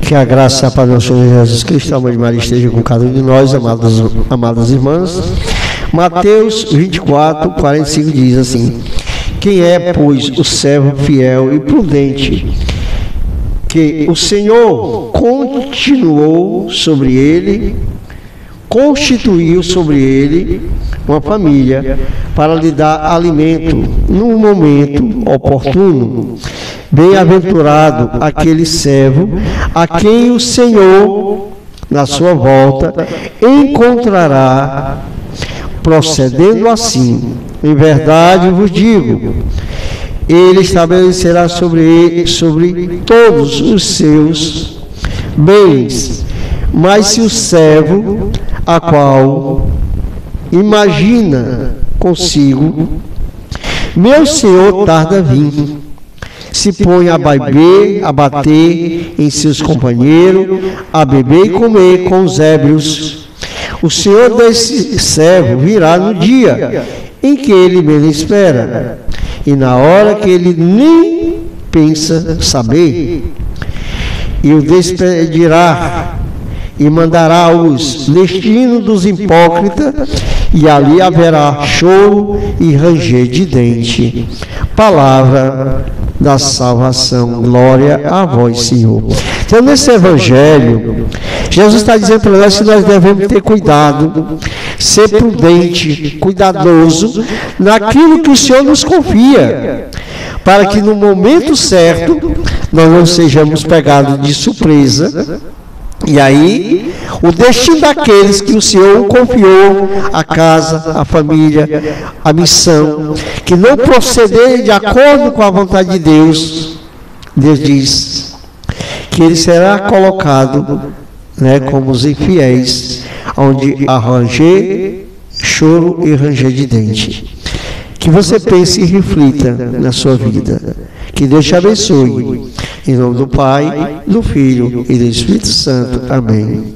Que a graça para nosso Senhor Jesus Cristo, a mãe de Maria esteja com cada um de nós, amadas, amadas irmãs. Mateus 24, 45 diz assim: Quem é, pois, o servo fiel e prudente, que o Senhor continuou sobre ele, constituiu sobre ele uma família para lhe dar alimento num momento oportuno. Bem-aventurado aquele servo a quem o Senhor, na sua volta, encontrará procedendo assim. Em verdade vos digo, ele estabelecerá sobre, ele, sobre todos os seus bens. Mas se o servo, a qual imagina consigo, meu senhor tarda vir, se põe a beber, a bater em seus companheiros, a beber e comer com os ébrios. O senhor desse servo virá no dia em que ele menos espera e na hora que ele nem pensa saber, e o despedirá e mandará os destinos dos hipócritas, e ali haverá choro e ranger de dente. Palavra da salvação. Glória a vós, Senhor. Então, nesse evangelho, Jesus está dizendo para nós que nós devemos ter cuidado, ser prudente, cuidadoso naquilo que o Senhor nos confia, para que no momento certo nós não sejamos pegados de surpresa e aí, o destino daqueles que o Senhor confiou a casa, a família, a missão, que não procederem de acordo com a vontade de Deus, Deus diz que ele será colocado né, como os infiéis, onde arranger choro e ranger de dente. Que você pense e reflita na sua vida. Que Deus te abençoe. Em nome do Pai, do Filho e do Espírito Santo. Amém.